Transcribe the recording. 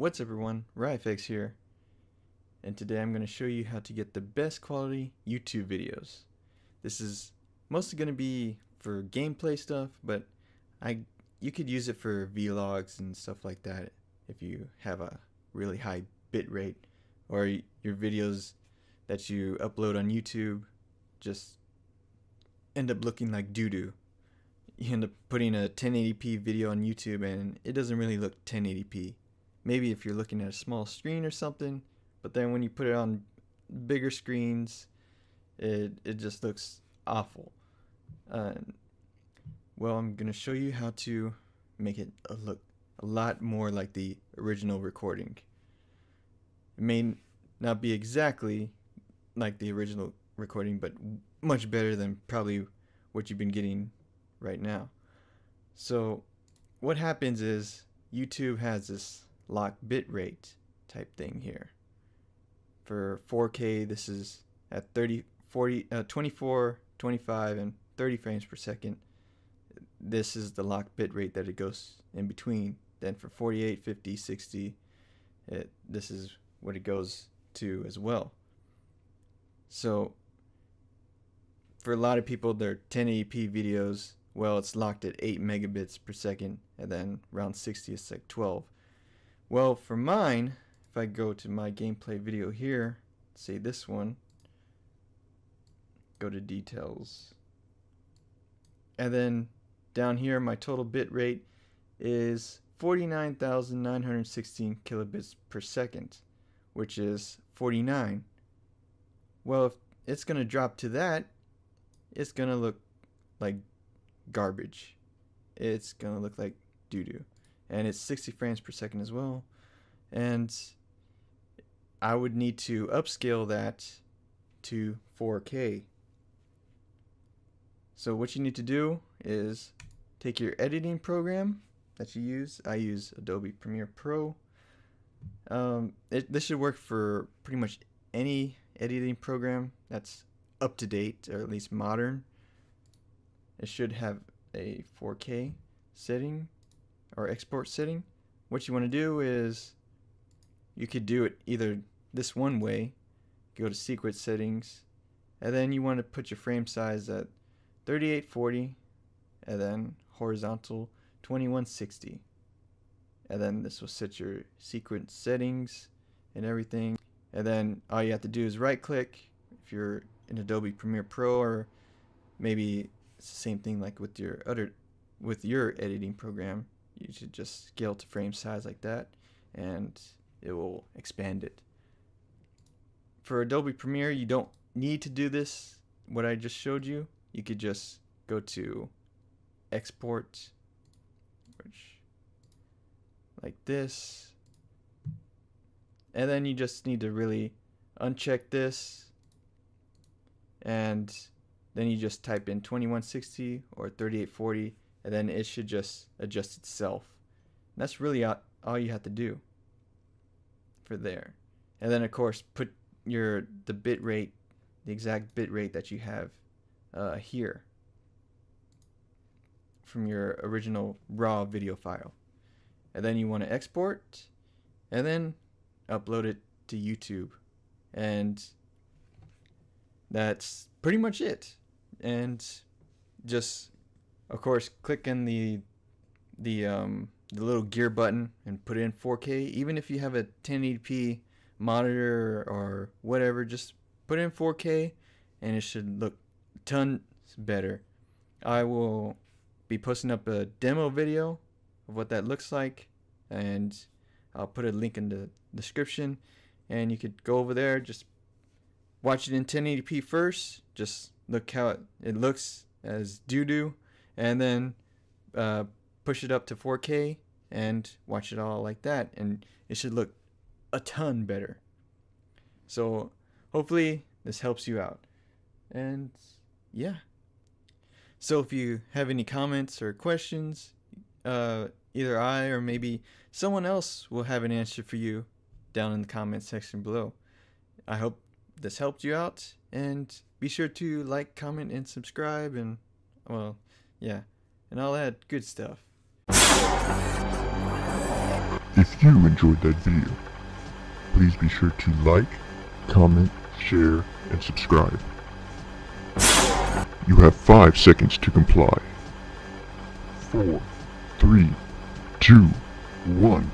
What's everyone, RyFX here, and today I'm going to show you how to get the best quality YouTube videos. This is mostly going to be for gameplay stuff, but I you could use it for vlogs and stuff like that if you have a really high bit rate or your videos that you upload on YouTube just end up looking like doo-doo. You end up putting a 1080p video on YouTube and it doesn't really look 1080p maybe if you're looking at a small screen or something, but then when you put it on bigger screens, it, it just looks awful. Uh, well, I'm going to show you how to make it look a lot more like the original recording. It may not be exactly like the original recording, but much better than probably what you've been getting right now. So what happens is YouTube has this lock bitrate type thing here. For 4K, this is at 30, 40, uh, 24, 25, and 30 frames per second. This is the lock bitrate that it goes in between. Then for 48, 50, 60, it, this is what it goes to as well. So for a lot of people, their 1080p videos, well, it's locked at 8 megabits per second, and then around 60 is like 12. Well, for mine, if I go to my gameplay video here, say this one, go to details, and then down here my total bit rate is 49,916 kilobits per second, which is 49. Well, if it's going to drop to that, it's going to look like garbage. It's going to look like doo-doo and it's 60 frames per second as well. And I would need to upscale that to 4K. So what you need to do is take your editing program that you use. I use Adobe Premiere Pro. Um, it, this should work for pretty much any editing program that's up to date or at least modern. It should have a 4K setting or export setting, what you want to do is you could do it either this one way, go to sequence settings, and then you want to put your frame size at 3840 and then horizontal 2160 and then this will set your sequence settings and everything. And then all you have to do is right click if you're in Adobe Premiere Pro or maybe it's the same thing like with your other with your editing program you should just scale to frame size like that and it will expand it. For Adobe Premiere, you don't need to do this, what I just showed you. You could just go to export, like this, and then you just need to really uncheck this, and then you just type in 2160 or 3840 and then it should just adjust itself. And that's really all you have to do for there. And then of course put your the bit rate, the exact bit rate that you have uh, here from your original raw video file. And then you want to export and then upload it to YouTube. And that's pretty much it. And just of course, click in the the um, the little gear button and put in 4K. Even if you have a 1080p monitor or whatever, just put in 4K and it should look tons better. I will be posting up a demo video of what that looks like and I'll put a link in the description and you could go over there just watch it in 1080p first just look how it, it looks as doo-doo and then uh, push it up to 4K and watch it all like that and it should look a ton better. So hopefully this helps you out. And yeah. So if you have any comments or questions, uh, either I or maybe someone else will have an answer for you down in the comment section below. I hope this helped you out and be sure to like, comment, and subscribe and well, yeah, and all that good stuff. If you enjoyed that video, please be sure to like, comment, share, and subscribe. You have 5 seconds to comply. Four, three, two, one.